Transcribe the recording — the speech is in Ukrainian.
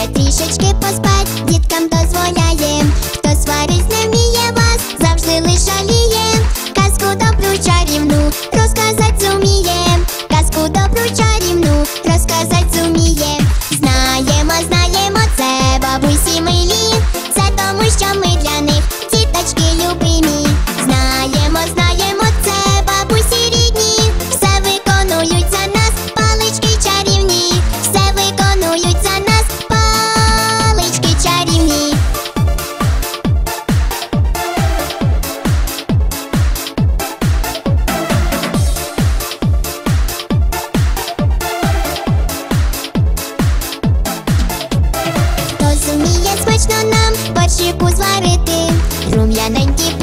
ще трішечки поспать, діткам дозволяєм, хто сварить не вміє вас, завжди лиш жалієм, казку добру чарівну, розказать зуміє. казку добру чарівну, розказать зуміє. знаємо, знаємо це, бабусі. марити, рум'яненькі.